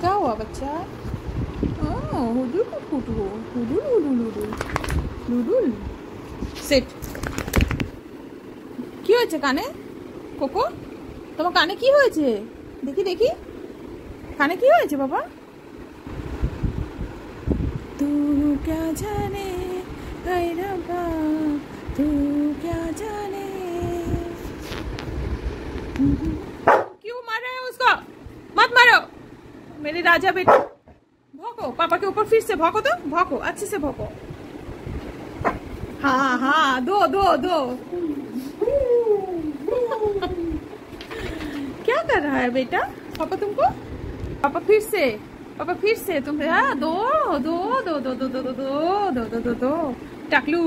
क्या हुआ হুডুল ফুটবো হুডুল হুডুল हुडुल हुडुल সেট কি হয়েছে কানে কোকো তোমার কানে কি হয়েছে দেখি দেখি কানে কি হয়েছে বাবা তু ক্যা জানে তাই রাবা তু ক্যা জানে मेरे राजा बेटा भौंको पापा के ऊपर फिर से भौंको तो भौंको अच्छे से भौंको हाँ हाँ दो दो दो क्या कर रहा है बेटा पापा तुमको पापा फिर से पापा फिर से तुम हाँ दो दो दो दो दो दो दो दो दो दो दो दो टाकलू